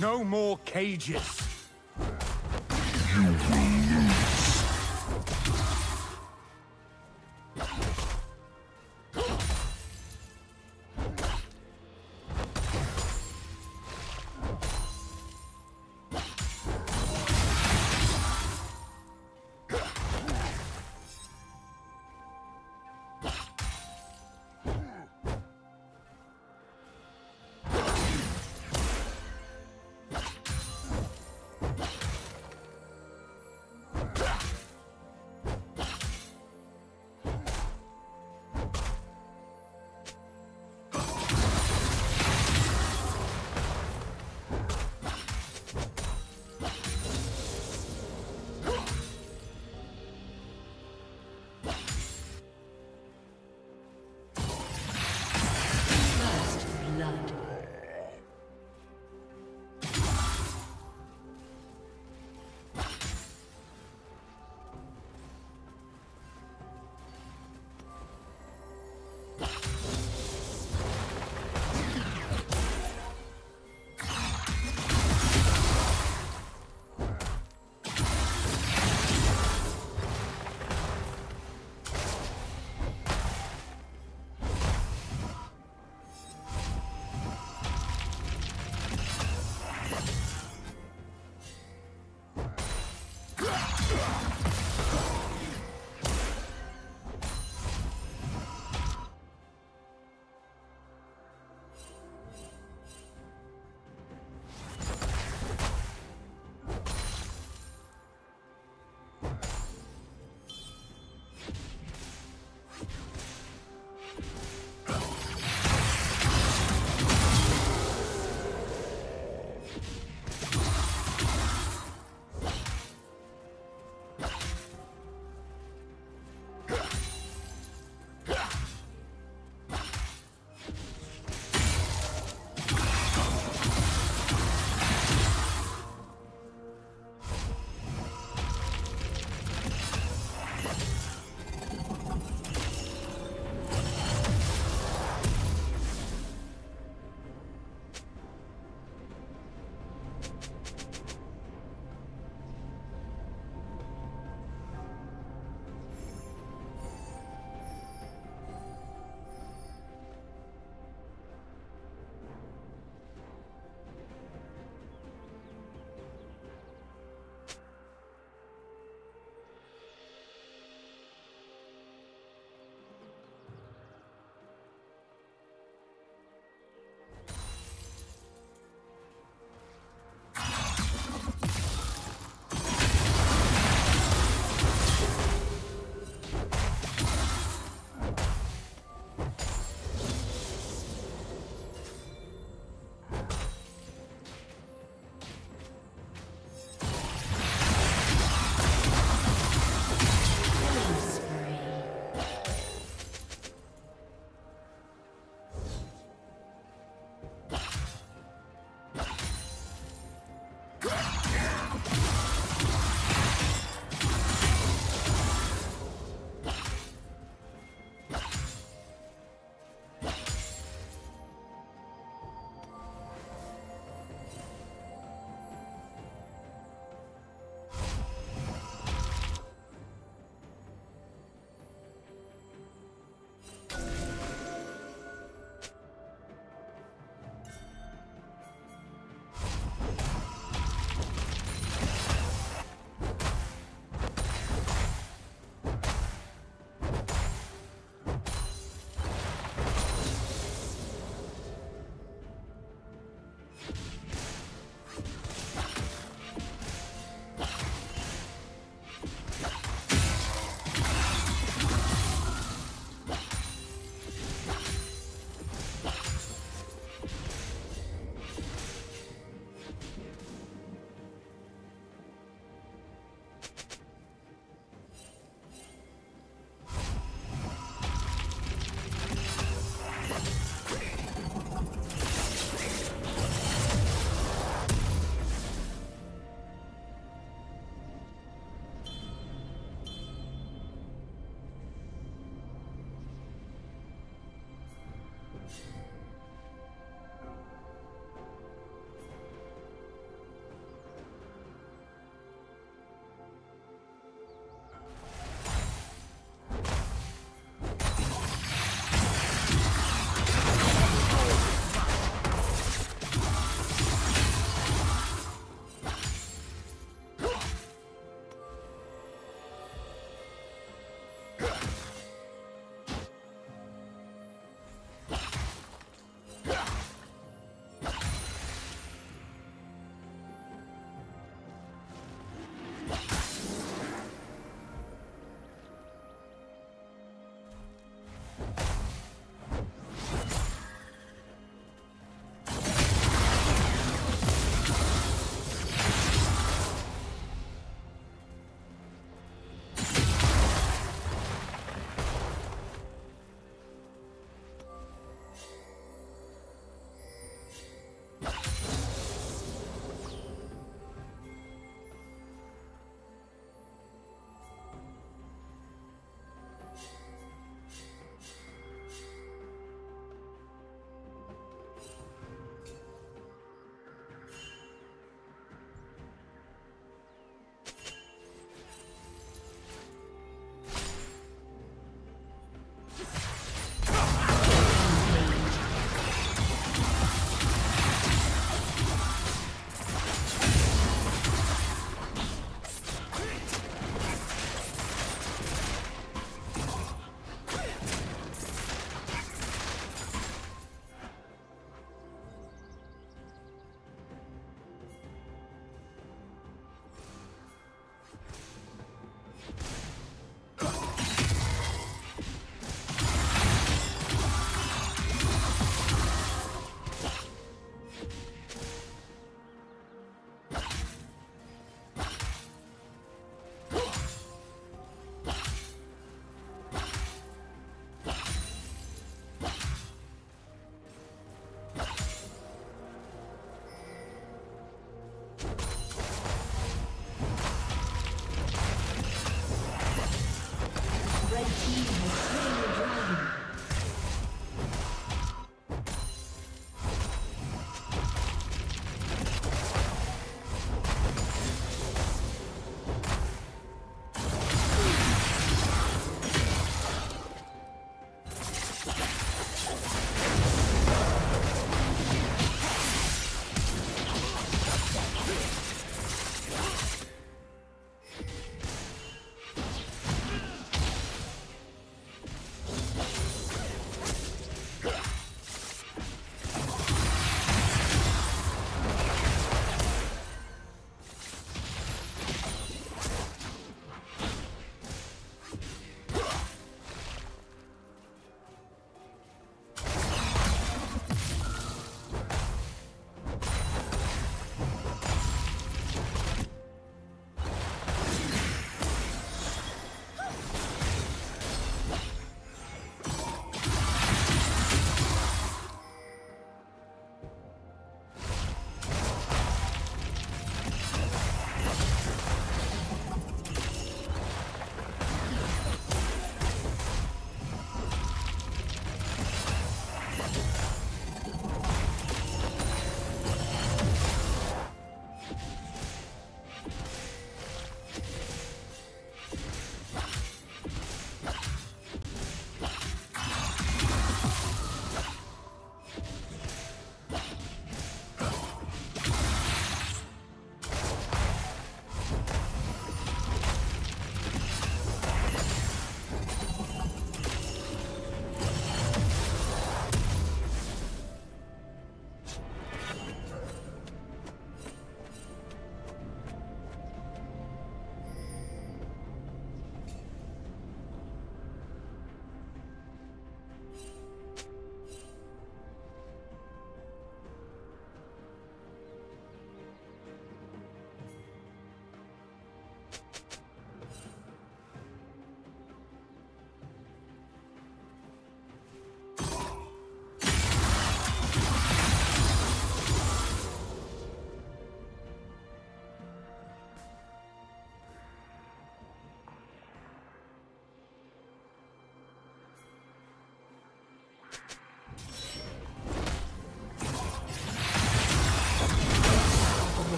No more cages. blood.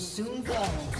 Soon fall.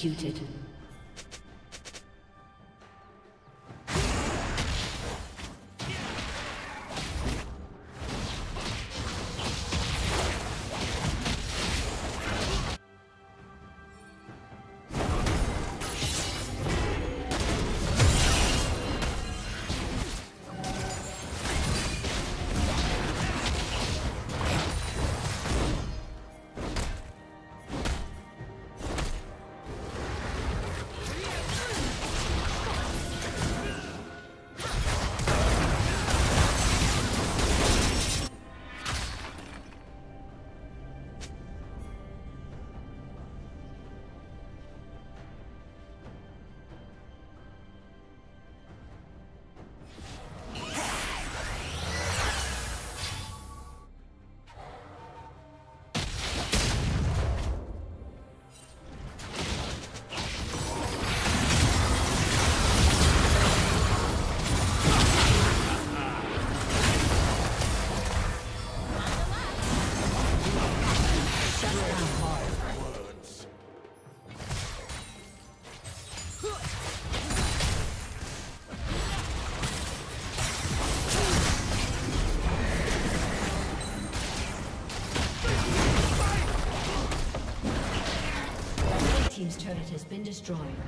Executed. Been destroyed.